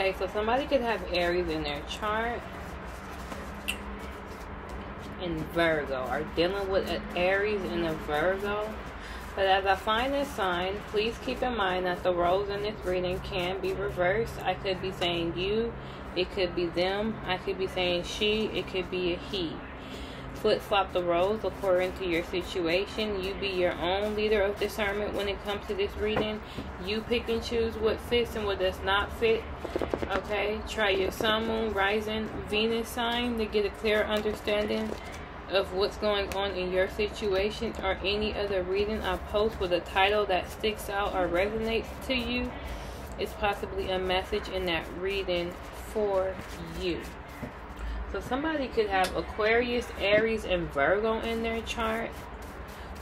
Okay, so somebody could have Aries in their chart. And Virgo are dealing with an Aries and a Virgo. But as I find this sign, please keep in mind that the roles in this reading can be reversed. I could be saying you, it could be them, I could be saying she, it could be a he. Flip flop the roles according to your situation. You be your own leader of discernment when it comes to this reading. You pick and choose what fits and what does not fit. Okay, try your sun, moon, rising, Venus sign to get a clear understanding of what's going on in your situation or any other reading I post with a title that sticks out or resonates to you. It's possibly a message in that reading for you. So somebody could have Aquarius, Aries, and Virgo in their chart.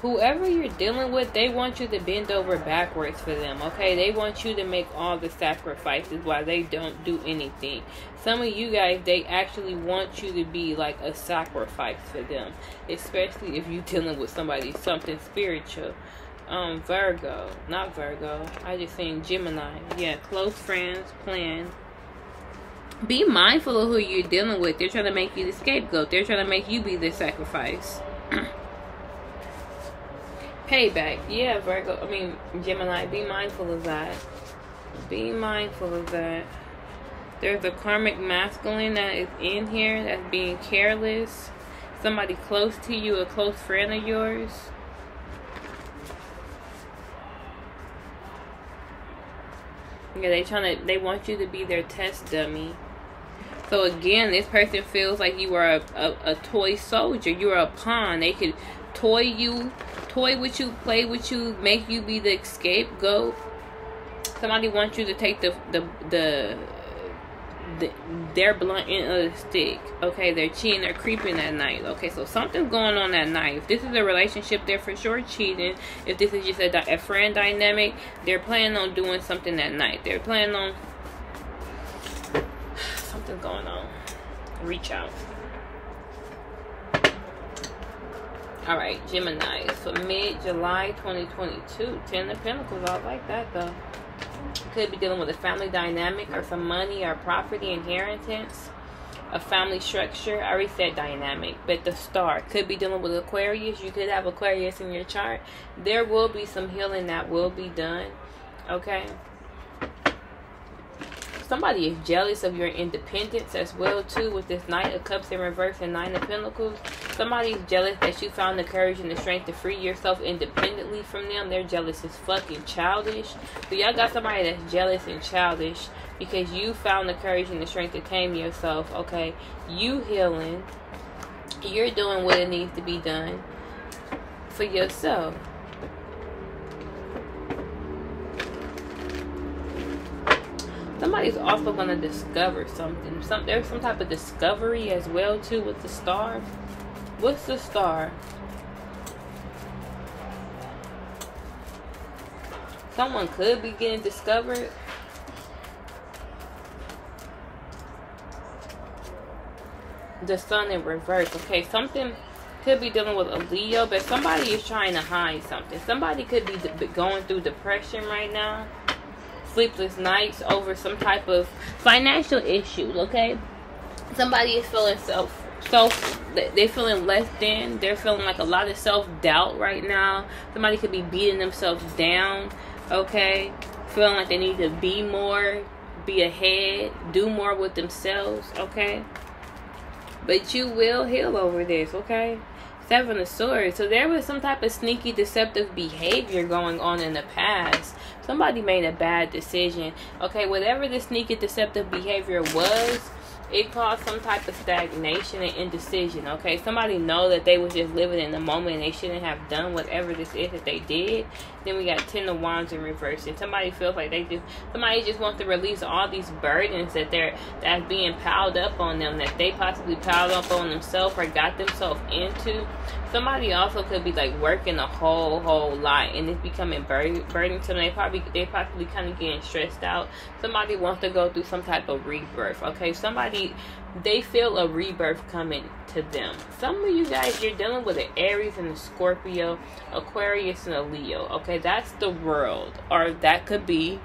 Whoever you're dealing with, they want you to bend over backwards for them, okay? They want you to make all the sacrifices while they don't do anything. Some of you guys, they actually want you to be like a sacrifice for them, especially if you're dealing with somebody, something spiritual. Um, Virgo, not Virgo. I just saying Gemini. Yeah, close friends, plan be mindful of who you're dealing with. They're trying to make you the scapegoat. They're trying to make you be the sacrifice. Payback. Yeah, Virgo. I mean, Gemini. Be mindful of that. Be mindful of that. There's a karmic masculine that is in here that's being careless. Somebody close to you, a close friend of yours. Yeah, they trying to. They want you to be their test dummy. So again, this person feels like you are a, a, a toy soldier. You are a pawn. They could toy you, toy with you, play with you, make you be the scapegoat. Somebody wants you to take the the the, the their blunt end of the stick. Okay, they're cheating, they're creeping that night. Okay, so something's going on that night. If this is a relationship, they're for sure cheating. If this is just a, a friend dynamic, they're planning on doing something that night. They're planning on going on. Reach out. Alright, Gemini. So mid July 2022. Ten of Pentacles. I like that though. Could be dealing with a family dynamic or some money or property inheritance. A family structure. I already said dynamic, but the star could be dealing with Aquarius. You could have Aquarius in your chart. There will be some healing that will be done. Okay somebody is jealous of your independence as well too with this knight of cups in reverse and nine of pentacles. Somebody's jealous that you found the courage and the strength to free yourself independently from them. They're jealous as fucking childish. So y'all got somebody that's jealous and childish because you found the courage and the strength to tame yourself okay? You healing. You're doing what it needs to be done for yourself somebody's also going to discover something. Some there's some type of discovery as well too with the star. What's the star? Someone could be getting discovered. The sun in reverse. Okay, something could be dealing with a Leo, but somebody is trying to hide something. Somebody could be going through depression right now sleepless nights over some type of financial issues, okay? Somebody is feeling self self they're feeling less than they're feeling like a lot of self-doubt right now. Somebody could be beating themselves down okay? Feeling like they need to be more be ahead do more with themselves okay? But you will heal over this okay seven of swords so there was some type of sneaky deceptive behavior going on in the past somebody made a bad decision. Okay, whatever the sneaky deceptive behavior was, it caused some type of stagnation and indecision. Okay, somebody know that they was just living in the moment and they shouldn't have done whatever this is that they did. Then we got ten of wands in reverse, and somebody feels like they just somebody just wants to release all these burdens that they're that's being piled up on them that they possibly piled up on themselves or got themselves into somebody also could be like working a whole whole lot and it's becoming bur- burdensome they probably they possibly kind of getting stressed out. Somebody wants to go through some type of rebirth okay? Somebody they feel a rebirth coming to them. Some of you guys you're dealing with an aries and a scorpio aquarius and a leo okay? That's the world. Or that could be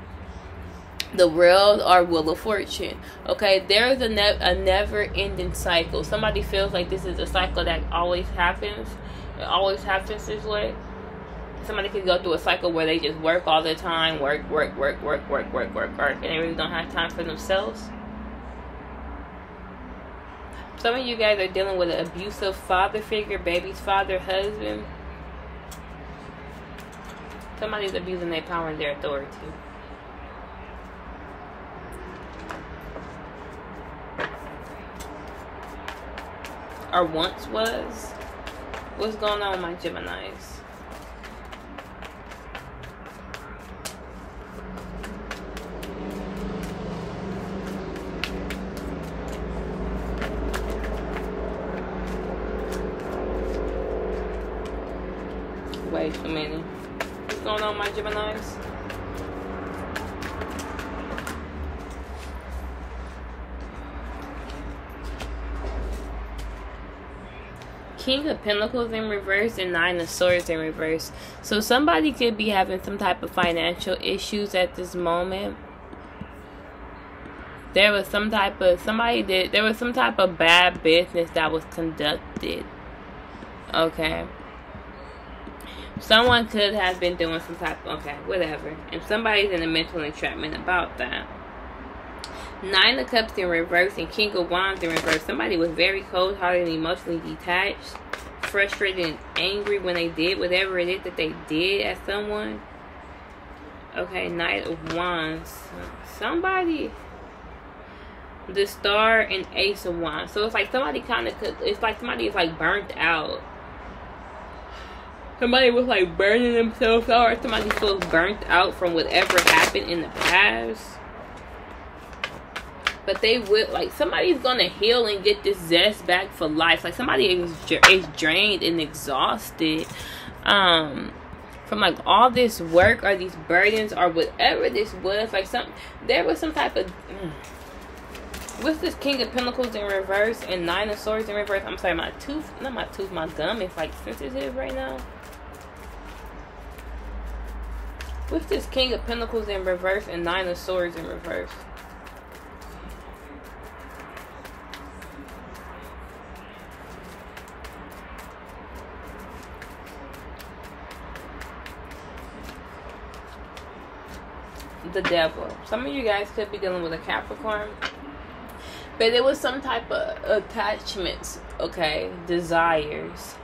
the world or wheel of fortune okay? There's a, ne- a never ending cycle. Somebody feels like this is a cycle that always happens it always happens this way. Somebody could go through a cycle where they just work all the time work work work work work work work work and they really don't have time for themselves. Some of you guys are dealing with an abusive father figure baby's father husband. Somebody's abusing their power and their authority or once was. What's going on with my Geminis? Wait a minute. What's going on, with my Geminis? King of Pentacles in reverse and Nine of Swords in reverse. So somebody could be having some type of financial issues at this moment. There was some type of somebody did there was some type of bad business that was conducted. Okay. Someone could have been doing some type of. okay, whatever. And somebody's in a mental entrapment about that. Nine of Cups in reverse and King of Wands in reverse. Somebody was very cold-hearted and emotionally detached, frustrated and angry when they did whatever it is that they did at someone. Okay, Knight of Wands. Somebody, the Star and Ace of Wands. So it's like somebody kind of, it's like somebody is like burnt out. Somebody was like burning themselves out, or somebody feels burnt out from whatever happened in the past but they will like somebody's gonna heal and get this zest back for life. Like somebody is, is drained and exhausted. Um from like all this work or these burdens or whatever this was like some there was some type of mm, what's this king of pentacles in reverse and nine of swords in reverse? I'm sorry my tooth not my tooth my gum is like sensitive right now. What's this king of pentacles in reverse and nine of swords in reverse the devil. Some of you guys could be dealing with a Capricorn. But there was some type of attachments, okay, desires.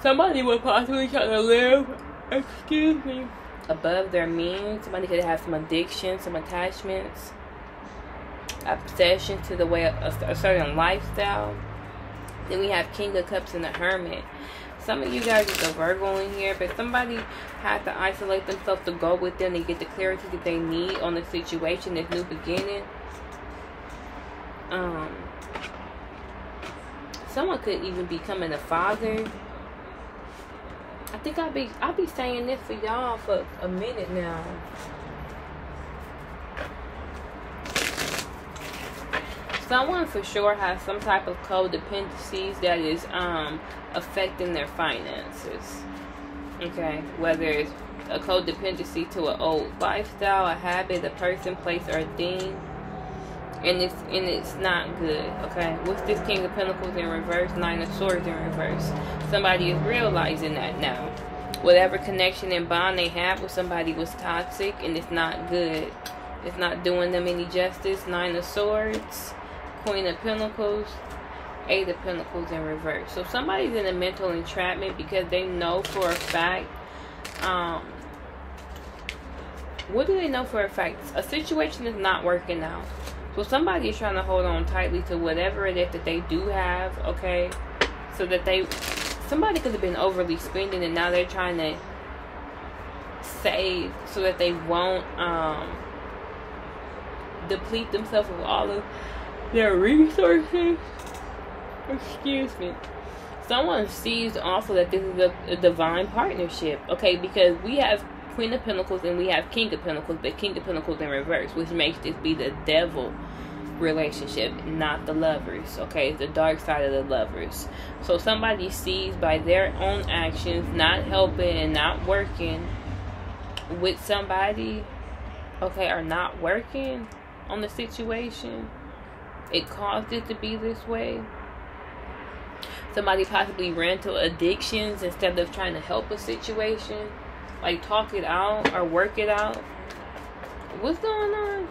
Somebody would possibly try to live, excuse me, above their means. Somebody could have some addiction, some attachments, obsession to the way of a certain lifestyle. Then we have King of Cups and the Hermit some of you guys is a Virgo in here, but somebody had to isolate themselves to go with them and get the clarity that they need on the situation, this new beginning. Um, someone could even be becoming a father. I think I'll be I'll be saying this for y'all for a minute now. Someone for sure has some type of codependencies that is um affecting their finances. Okay, whether it's a codependency to an old lifestyle, a habit, a person, place, or a thing, and it's and it's not good. Okay, what's this King of Pentacles in reverse? Nine of Swords in reverse. Somebody is realizing that now. Whatever connection and bond they have with somebody was toxic, and it's not good. It's not doing them any justice. Nine of Swords, Queen of Pentacles, Eight of Pentacles in reverse. So somebody's in a mental entrapment because they know for a fact. Um, what do they know for a fact? A situation is not working out. So somebody is trying to hold on tightly to whatever it is that they do have, okay? So that they, somebody could have been overly spending and now they're trying to save so that they won't um, deplete themselves of all of their resources? Excuse me. Someone sees also that this is a, a, divine partnership okay? Because we have queen of pentacles and we have king of pentacles but king of pentacles in reverse which makes this be the devil relationship not the lovers okay? The dark side of the lovers. So somebody sees by their own actions not helping and not working with somebody okay, are not working on the situation. It caused it to be this way. Somebody possibly ran to addictions instead of trying to help a situation, like talk it out or work it out. What's going on?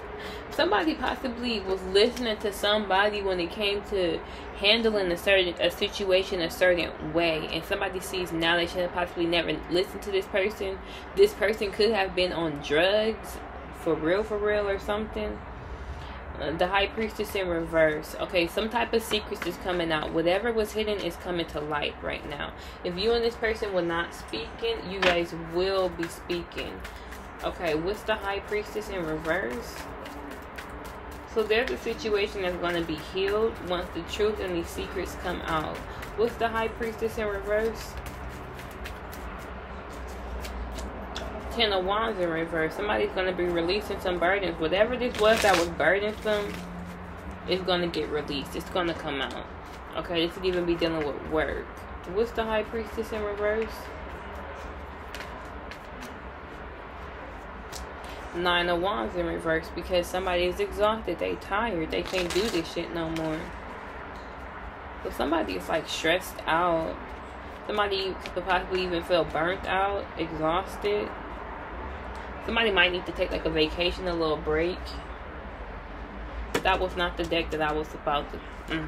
Somebody possibly was listening to somebody when it came to handling a certain a situation a certain way, and somebody sees now they should have possibly never listened to this person. This person could have been on drugs, for real, for real, or something the high priestess in reverse. Okay some type of secrets is coming out. Whatever was hidden is coming to light right now. If you and this person were not speaking you guys will be speaking. Okay what's the high priestess in reverse? So there's a situation that's going to be healed once the truth and these secrets come out. What's the high priestess in reverse Ten of Wands in reverse. Somebody's going to be releasing some burdens. Whatever this was that was burdensome is going to get released. It's going to come out. Okay, this could even be dealing with work. What's the High Priestess in reverse? Nine of Wands in reverse because somebody is exhausted. They tired. They can't do this shit no more. So somebody is like stressed out. Somebody could possibly even feel burnt out, exhausted. Somebody might need to take like a vacation, a little break. That was not the deck that I was about to. Mm.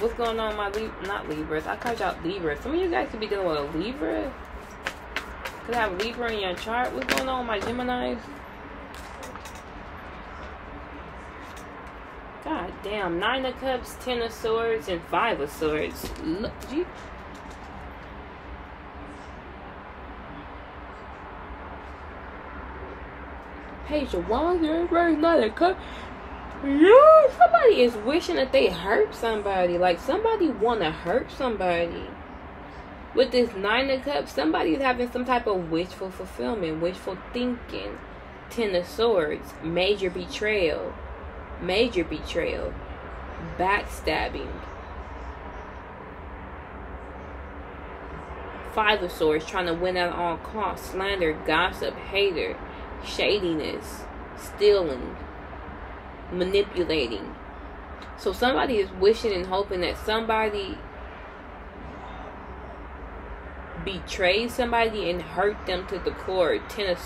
What's going on, my Lib not Libras? I called y'all Libras. Some of you guys could be dealing with a Libra. Could have Libra in your chart. What's going on, my Geminis? God damn. Nine of Cups, Ten of Swords, and Five of Swords. Look, gee. Page of Wands, everybody's not a cut. Yeah, somebody is wishing that they hurt somebody. Like somebody wanna hurt somebody. With this nine of cups, somebody's having some type of wishful fulfillment, wishful thinking. Ten of swords, major betrayal, major betrayal, backstabbing. Five of swords, trying to win at all costs, slander, gossip, hater shadiness, stealing, manipulating. So somebody is wishing and hoping that somebody betrays somebody and hurt them to the core. Ten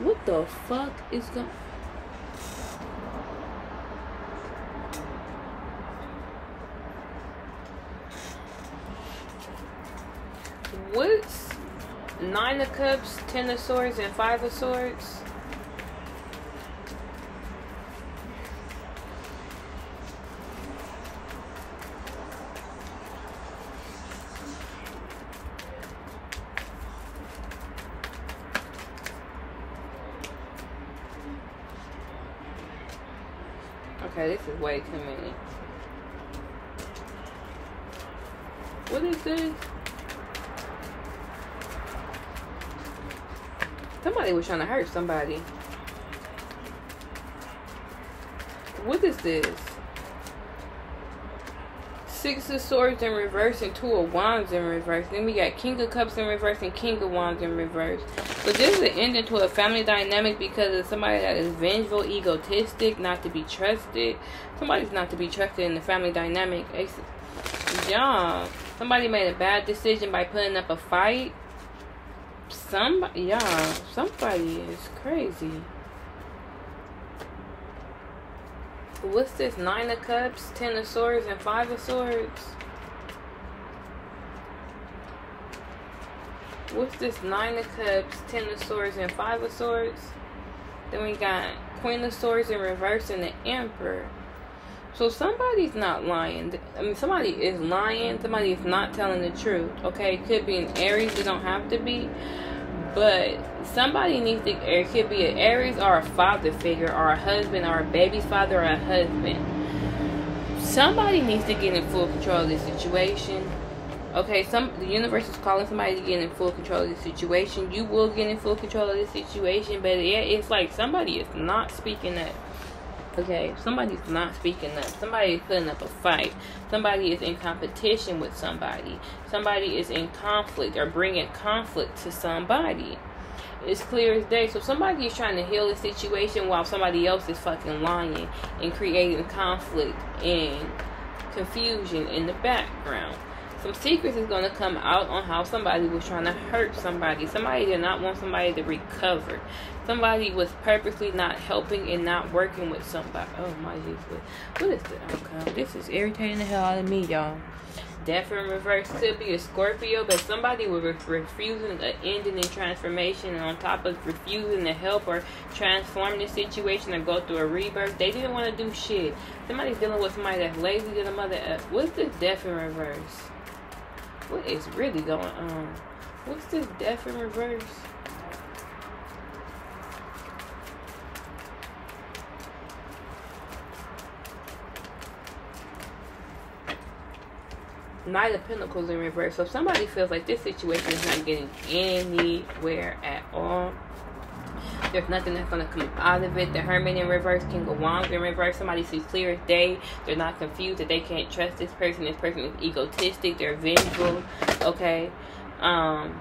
what the fuck is going? What's Nine of Cups, Ten of Swords, and Five of Swords. Okay, this is way too many. What is this? Somebody was trying to hurt somebody. What is this? Six of Swords in reverse and Two of Wands in reverse. Then we got King of Cups in reverse and King of Wands in reverse. But this is an ending to a family dynamic because of somebody that is vengeful, egotistic, not to be trusted. Somebody's not to be trusted in the family dynamic. Yeah. Somebody made a bad decision by putting up a fight Somebody, yeah, somebody is crazy. What's this? Nine of Cups, Ten of Swords, and Five of Swords. What's this? Nine of Cups, Ten of Swords, and Five of Swords. Then we got Queen of Swords in reverse and the Emperor. So somebody's not lying. I mean, somebody is lying. Somebody is not telling the truth. Okay, it could be an Aries. It don't have to be. But somebody needs to, it could be an Aries or a father figure or a husband or a baby's father or a husband. Somebody needs to get in full control of this situation. Okay, some the universe is calling somebody to get in full control of the situation. You will get in full control of the situation, but yeah, it's like somebody is not speaking up. Okay, somebody's not speaking up. Somebody is putting up a fight. Somebody is in competition with somebody. Somebody is in conflict or bringing conflict to somebody. It's clear as day. So somebody is trying to heal a situation while somebody else is fucking lying and creating conflict and confusion in the background. Some secrets is going to come out on how somebody was trying to hurt somebody. Somebody did not want somebody to recover. Somebody was purposely not helping and not working with somebody. Oh my Jesus. What is the outcome? This is irritating the hell out of me, y'all. Death in reverse could be a Scorpio, but somebody was refusing an ending and transformation, and on top of refusing to help or transform the situation or go through a rebirth, they didn't want to do shit. Somebody's dealing with somebody that's lazy than a mother. Uh, what's this death in reverse? What is really going on? What's this death in reverse? Knight of Pentacles in reverse. So if somebody feels like this situation is not getting anywhere at all, there's nothing that's going to come out of it. The Hermit in reverse, King of Wands in reverse. Somebody sees clear as day. They're not confused that they can't trust this person. This person is egotistic. They're vengeful. Okay. Um,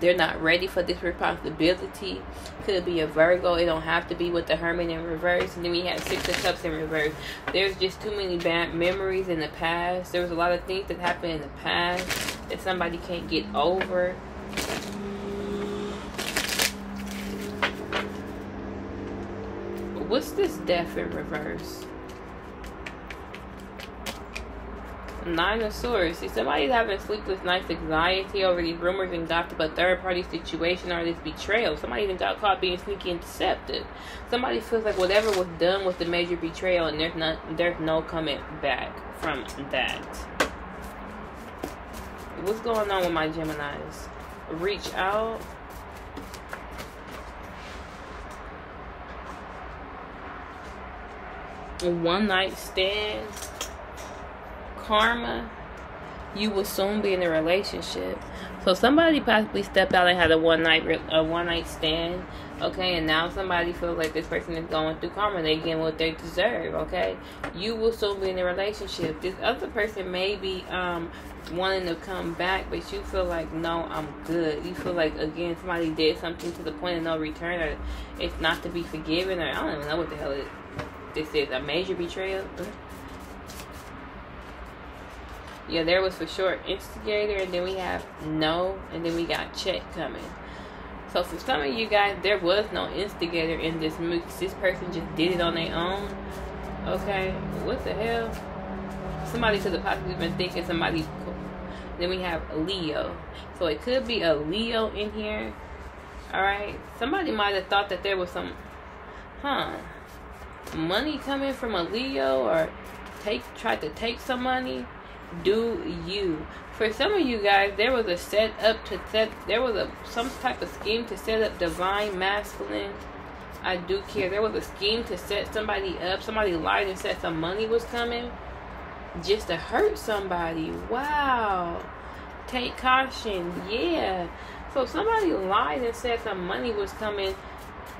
they're not ready for this responsibility. Could be a Virgo. It don't have to be with the Hermit in reverse. And then we have Six of Cups in reverse. There's just too many bad memories in the past. There was a lot of things that happened in the past that somebody can't get over. What's this death in reverse? Nine of Swords. See, somebody's having sleepless nights, anxiety over these rumors and gossip, a third party situation, or this betrayal. Somebody even got caught being sneaky and deceptive. Somebody feels like whatever was done was the major betrayal, and there's not, there's no coming back from that. What's going on with my Geminis? Reach out. One night stand karma, you will soon be in a relationship. So somebody possibly stepped out and had a one night a one night stand, okay, and now somebody feels like this person is going through karma. They get what they deserve, okay. You will soon be in a relationship. This other person may be um wanting to come back, but you feel like no, I'm good. You feel like again somebody did something to the point of no return, or it's not to be forgiven, or I don't even know what the hell it, this is a major betrayal. Yeah, there was for sure instigator, and then we have no, and then we got check coming. So for some of you guys, there was no instigator in this mix. This person just did it on their own. Okay, what the hell? Somebody could have possibly been thinking somebody. Then we have Leo. So it could be a Leo in here. Alright. Somebody might have thought that there was some, huh, money coming from a Leo or take tried to take some money do you. For some of you guys, there was a set up to set, there was a some type of scheme to set up divine masculine. I do care. There was a scheme to set somebody up. Somebody lied and said some money was coming just to hurt somebody. Wow. Take caution. Yeah. So somebody lied and said some money was coming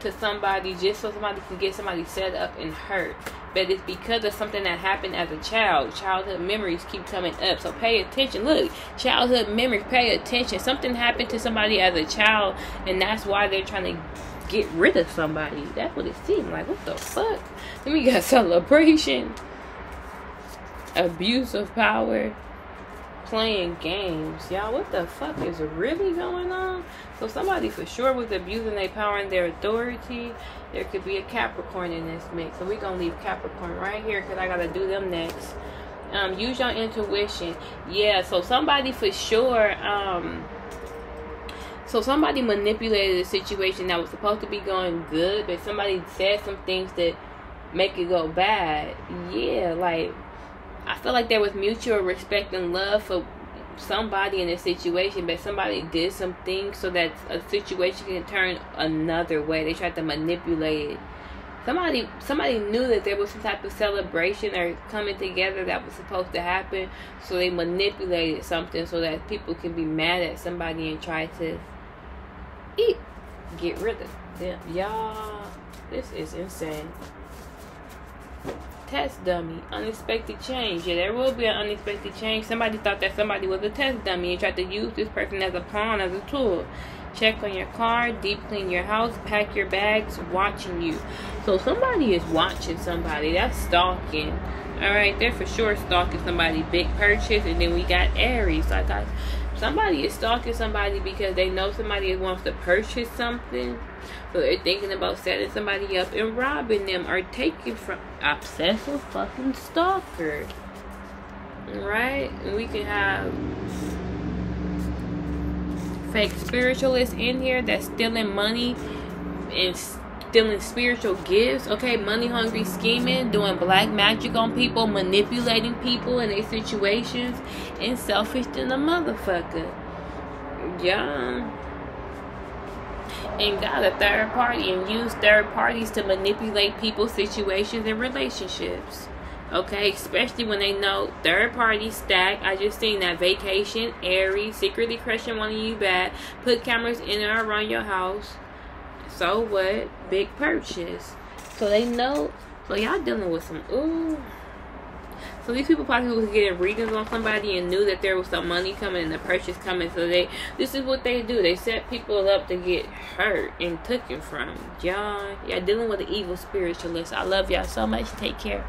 to somebody just so somebody can get somebody set up and hurt but it's because of something that happened as a child. Childhood memories keep coming up. So pay attention. Look, childhood memories, pay attention. Something happened to somebody as a child, and that's why they're trying to get rid of somebody. That's what it seemed like. What the fuck? Then we got celebration, abuse of power, playing games. Y'all, what the fuck is really going on? So somebody for sure was abusing their power and their authority. There could be a Capricorn in this mix. So we're going to leave Capricorn right here because I got to do them next. Um, use your intuition. Yeah, so somebody for sure... Um, so somebody manipulated a situation that was supposed to be going good, but somebody said some things that make it go bad. Yeah, like I feel like there was mutual respect and love for somebody in a situation, but somebody did something so that a situation can turn another way. They tried to manipulate it. Somebody somebody knew that there was some type of celebration or coming together that was supposed to happen, so they manipulated something so that people can be mad at somebody and try to eat, get rid of them. Y'all, this is insane test dummy. Unexpected change. Yeah, there will be an unexpected change. Somebody thought that somebody was a test dummy and tried to use this person as a pawn, as a tool. check on your car, deep clean your house, pack your bags, watching you. So somebody is watching somebody. That's stalking. Alright, they're for sure stalking somebody. Big purchase. And then we got Aries. Like I somebody is stalking somebody because they know somebody wants to purchase something. So they're thinking about setting somebody up and robbing them or taking from obsessive fucking stalker. Right? And we can have fake spiritualists in here that's stealing money and stealing spiritual gifts. Okay, money hungry scheming, doing black magic on people, manipulating people in their situations, and selfish than a motherfucker. Yeah. And got a third party and use third parties to manipulate people's situations and relationships. Okay, especially when they know third party stack. I just seen that vacation, Aries, secretly crushing one of you bad. Put cameras in or around your house so what? Big purchase. So they know. So y'all dealing with some ooh. So these people probably was getting readings on somebody and knew that there was some money coming and the purchase coming. So they, this is what they do. They set people up to get hurt and taken from. Y'all, y'all dealing with the evil spiritualist. I love y'all so much. Take care.